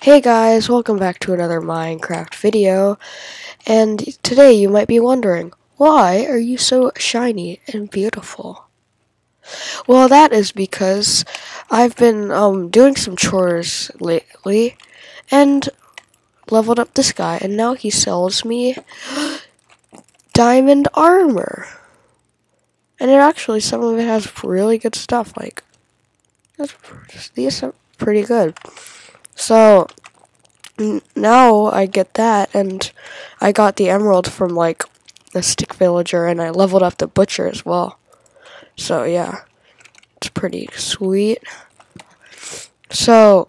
Hey guys, welcome back to another Minecraft video. And today you might be wondering, why are you so shiny and beautiful? Well, that is because I've been um, doing some chores lately and leveled up this guy, and now he sells me diamond armor. And it actually, some of it has really good stuff, like, these are pretty good. So now I get that, and I got the emerald from like the stick villager, and I leveled up the butcher as well. So yeah, it's pretty sweet. So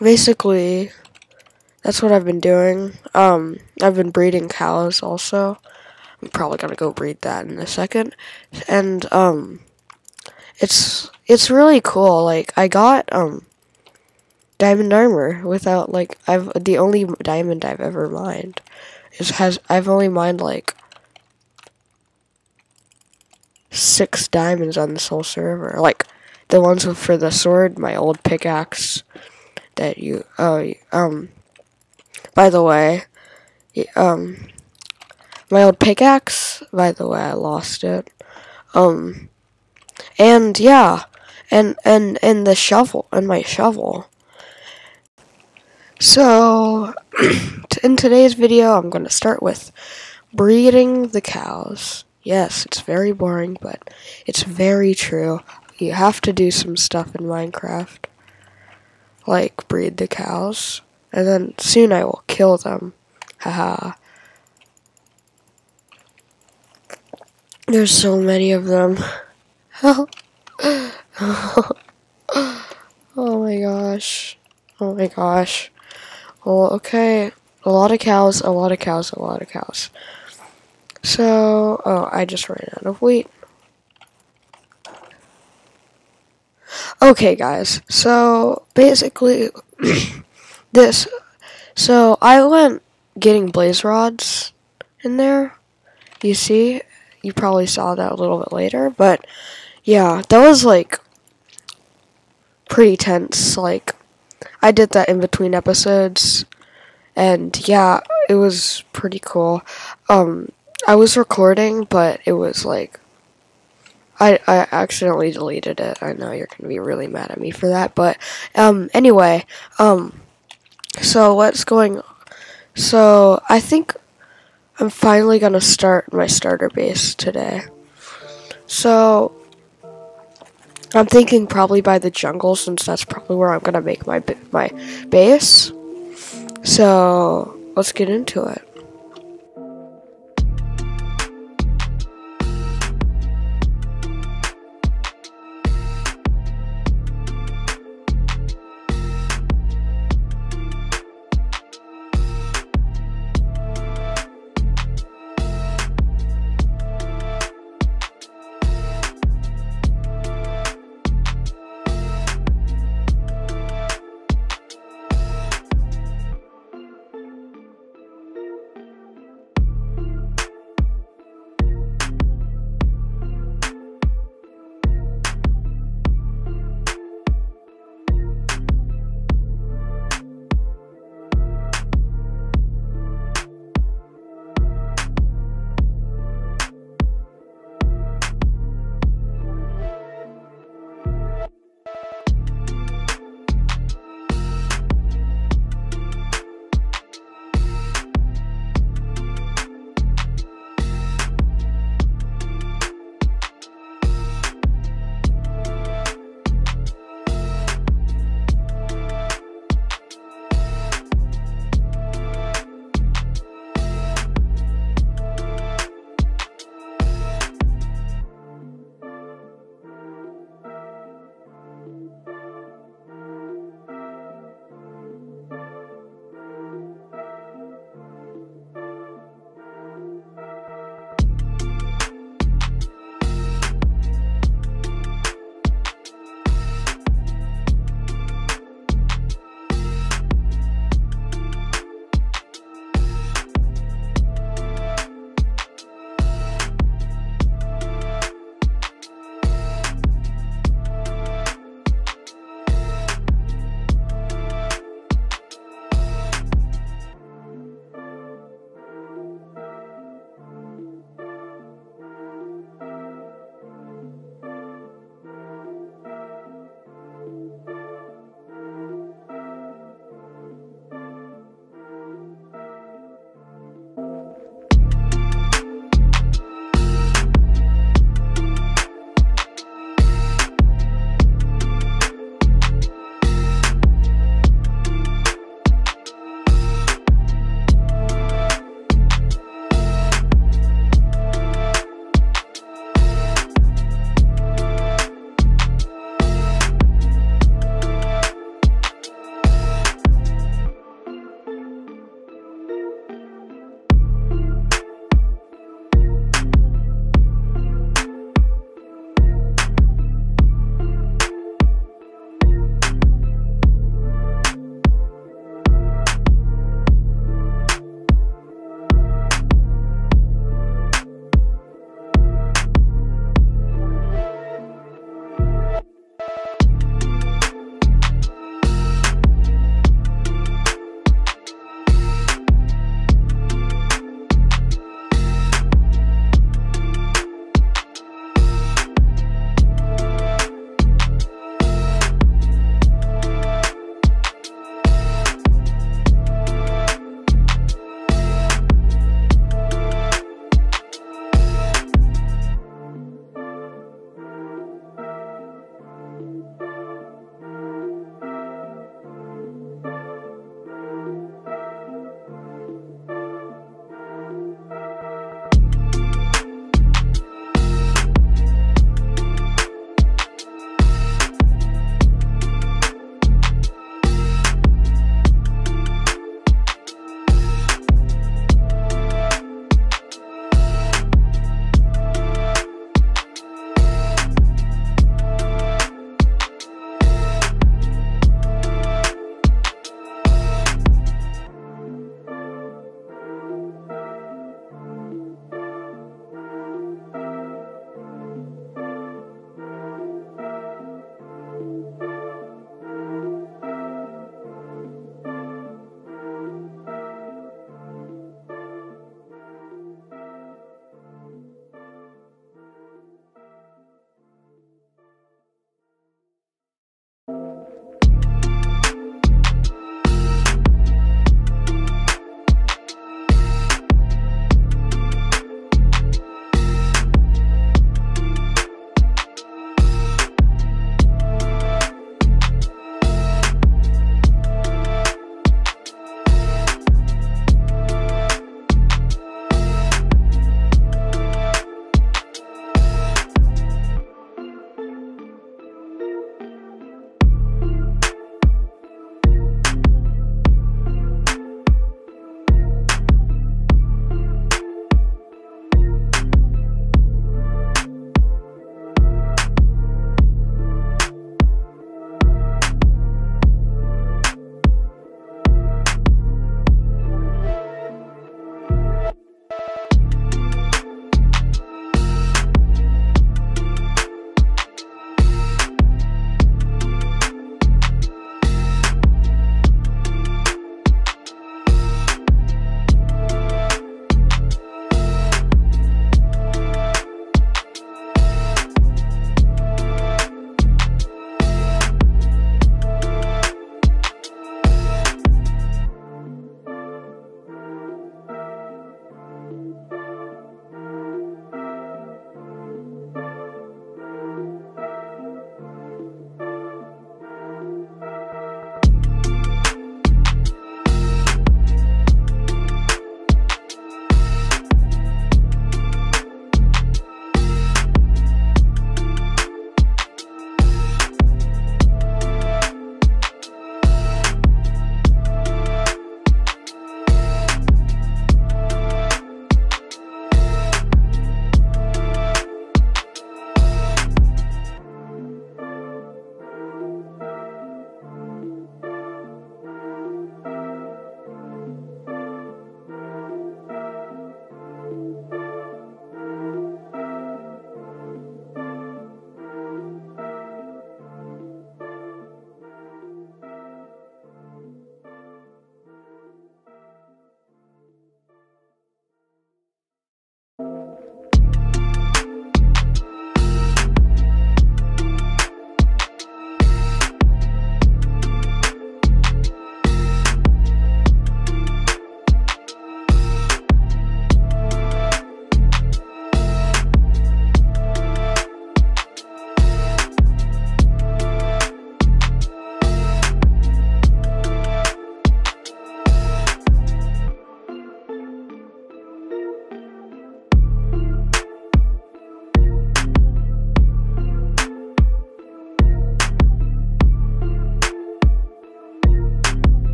basically, that's what I've been doing. Um, I've been breeding cows also. I'm probably gonna go breed that in a second, and um, it's it's really cool. Like I got um diamond armor without like I've the only diamond I've ever mined is has I've only mined like six diamonds on this whole server. Like the ones for the sword, my old pickaxe that you oh um by the way um my old pickaxe by the way I lost it um and yeah and and and the shovel and my shovel so, in today's video, I'm going to start with breeding the cows. Yes, it's very boring, but it's very true. You have to do some stuff in Minecraft, like breed the cows, and then soon I will kill them. Haha. There's so many of them. oh my gosh. Oh my gosh. Well, okay. A lot of cows, a lot of cows, a lot of cows. So, oh, I just ran out of wheat. Okay, guys. So, basically, this. So, I went getting blaze rods in there. You see? You probably saw that a little bit later. But, yeah, that was, like, pretty tense. Like, I did that in between episodes, and yeah, it was pretty cool. Um, I was recording, but it was like I I accidentally deleted it. I know you're gonna be really mad at me for that, but um, anyway, um, so what's going? So I think I'm finally gonna start my starter base today. So I'm thinking probably by the jungle since that's probably where I'm gonna make my my base. So let's get into it.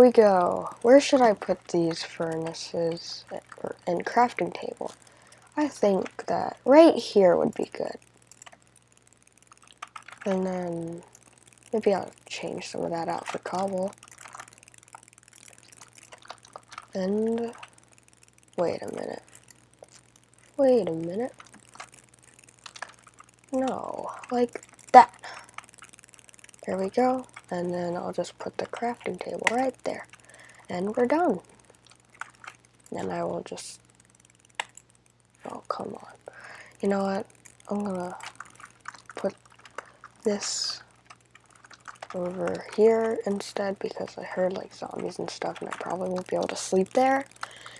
We go. Where should I put these furnaces and crafting table? I think that right here would be good. And then maybe I'll change some of that out for cobble. And wait a minute. Wait a minute. No, like that. There we go. And then I'll just put the crafting table right there. And we're done. Then I will just... Oh, come on. You know what? I'm gonna put this over here instead because I heard like zombies and stuff and I probably won't be able to sleep there.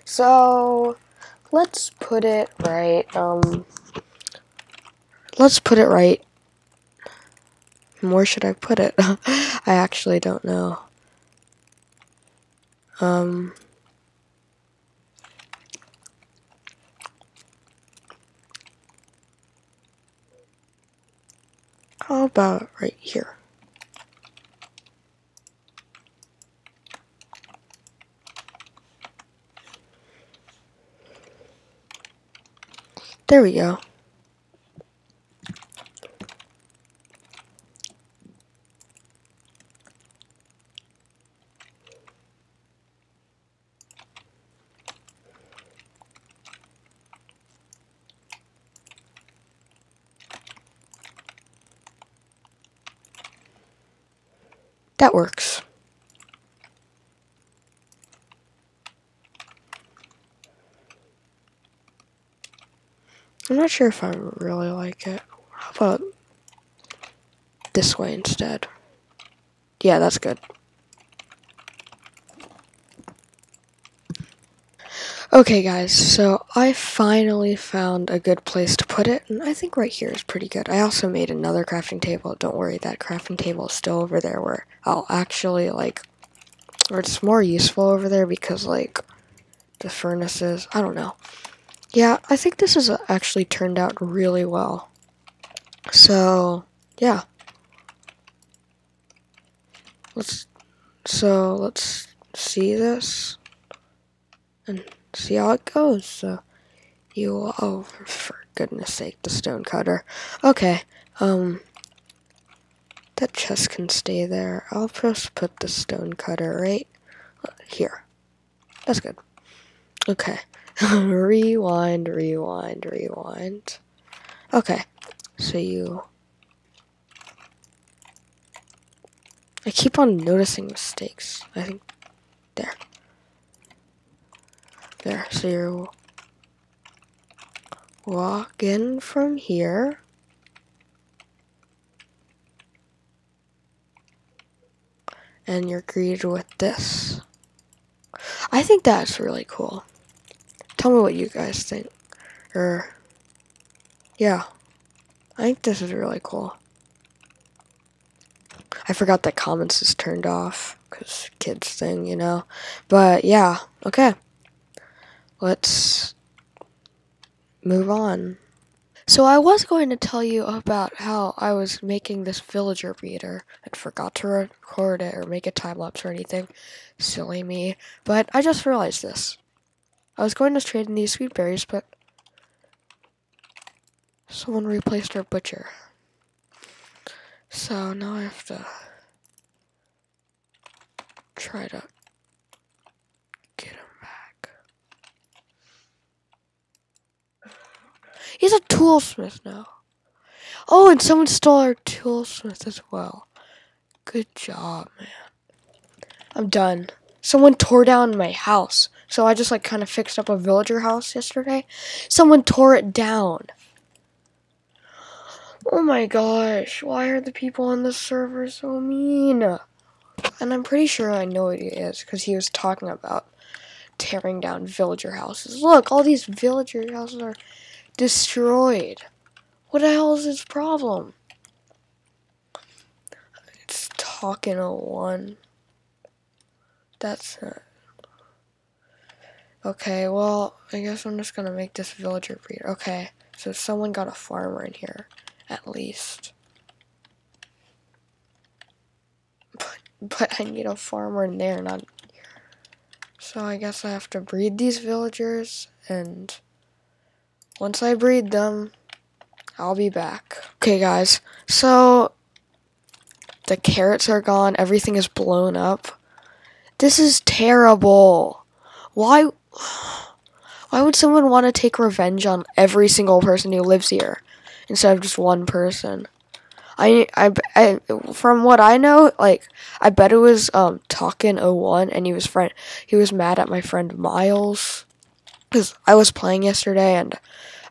So let's put it right, um, let's put it right. Where should I put it? I actually don't know. Um, how about right here? There we go. That works. I'm not sure if I really like it. How about this way instead? Yeah, that's good. Okay guys, so I finally found a good place to put it, and I think right here is pretty good. I also made another crafting table. Don't worry, that crafting table is still over there where I'll actually, like, or it's more useful over there because, like, the furnaces, I don't know. Yeah, I think this has actually turned out really well. So, yeah. Let's, so, let's see this and see how it goes. So, you, oh, for goodness sake, the stone cutter. Okay, um, that chest can stay there. I'll just put the stone cutter right here. That's good. Okay. rewind, rewind, rewind. Okay, so you. I keep on noticing mistakes. I think. There. There, so you walk in from here. And you're greeted with this. I think that's really cool. Tell me what you guys think. Or, yeah. I think this is really cool. I forgot that comments is turned off, because kids thing, you know. But, yeah, okay. Let's move on. So I was going to tell you about how I was making this villager breeder and forgot to record it or make a time lapse or anything. Silly me. But I just realized this. I was going to trade in these sweet berries, but someone replaced our butcher. So now I have to try to get him back. He's a toolsmith now. Oh, and someone stole our toolsmith as well. Good job, man. I'm done. Someone tore down my house. So I just like kind of fixed up a villager house yesterday. Someone tore it down. Oh my gosh, why are the people on the server so mean? And I'm pretty sure I know what it is because he was talking about tearing down villager houses. Look, all these villager houses are destroyed. What the hell is his problem? It's Talkin01. That's not. Okay, well, I guess I'm just gonna make this villager breed. Okay, so someone got a farmer in here, at least. But but I need a farmer in there, not. Here. So I guess I have to breed these villagers, and once I breed them, I'll be back. Okay, guys. So the carrots are gone. Everything is blown up. This is terrible. Why? Why would someone want to take revenge on every single person who lives here instead of just one person? I, I, I, from what I know, like, I bet it was, um, Talkin01 and he was friend, he was mad at my friend Miles. Cause I was playing yesterday and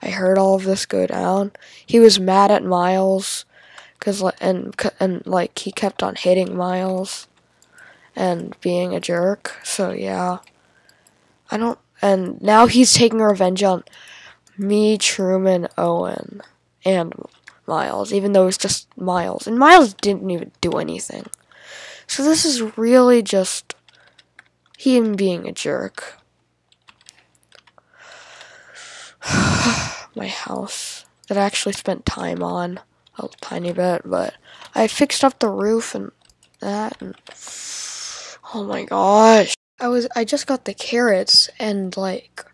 I heard all of this go down. He was mad at Miles. Cause, and, and, like, he kept on hitting Miles. And being a jerk. So, yeah. I don't, and now he's taking revenge on me, Truman, Owen, and Miles, even though it's just Miles. And Miles didn't even do anything. So this is really just him being a jerk. My house that I actually spent time on a tiny bit, but I fixed up the roof and that. And oh my gosh. I was I just got the carrots and like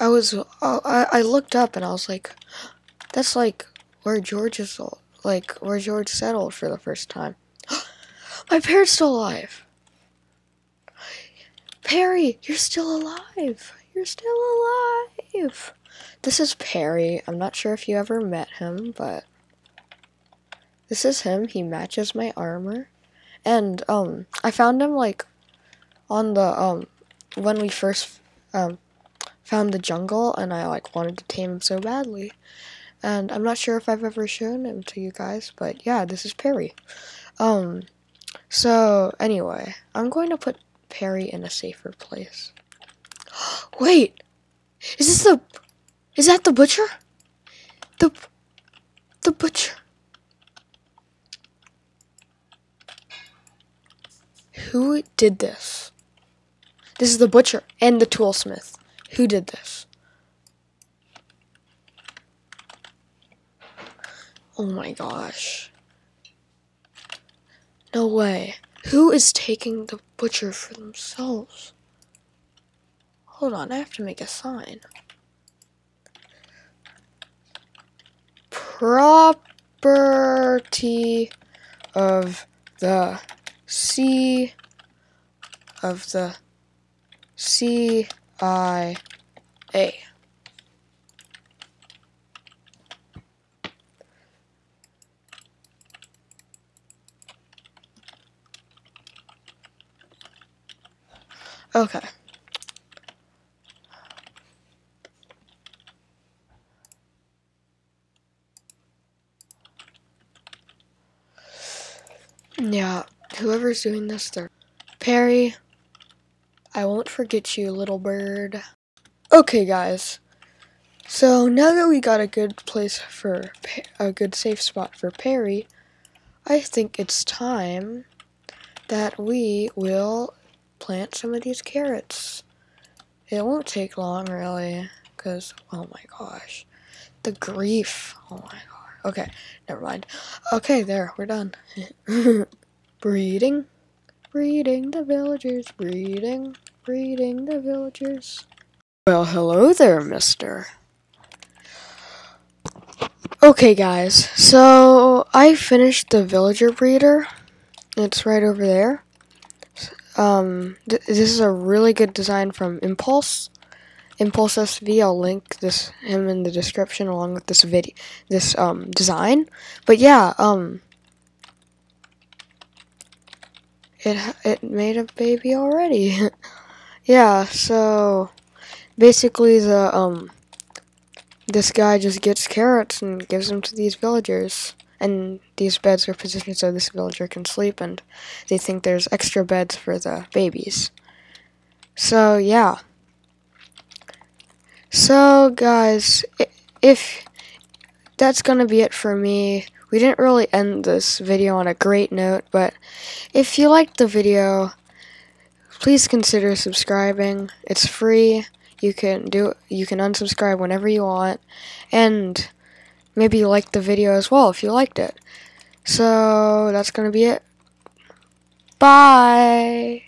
I was uh, I I looked up and I was like that's like where George is like where George settled for the first time. My parents still alive. Perry, you're still alive. You're still alive. This is Perry. I'm not sure if you ever met him, but this is him. He matches my armor. And um I found him like on the um when we first um found the jungle and I like wanted to tame him so badly. And I'm not sure if I've ever shown him to you guys, but yeah, this is Perry. Um so anyway, I'm going to put Perry in a safer place. Wait. Is this the Is that the butcher? The the butcher. Who did this? This is the butcher and the toolsmith. Who did this? Oh my gosh. No way. Who is taking the butcher for themselves? Hold on, I have to make a sign. Property of the C of the C I A. Okay. Yeah, whoever's doing this, they're Perry. I won't forget you, little bird. Okay, guys. So now that we got a good place for a good safe spot for Perry, I think it's time that we will plant some of these carrots. It won't take long, really, because, oh my gosh, the grief. Oh my god. Okay, never mind. Okay, there, we're done. breeding, breeding the villagers, breeding, breeding the villagers. Well, hello there, mister. Okay, guys, so I finished the villager breeder. It's right over there um, th this is a really good design from Impulse. Impulse SV. I'll link this him in the description along with this video, this um design. But yeah, um, it it made a baby already. yeah, so basically the um this guy just gets carrots and gives them to these villagers and these beds are positioned so this villager can sleep and they think there's extra beds for the babies. So, yeah. So, guys, if that's going to be it for me. We didn't really end this video on a great note, but if you liked the video, please consider subscribing. It's free. You can do you can unsubscribe whenever you want. And maybe like the video as well if you liked it. So that's going to be it. Bye.